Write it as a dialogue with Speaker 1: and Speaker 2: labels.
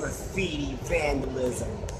Speaker 1: graffiti vandalism.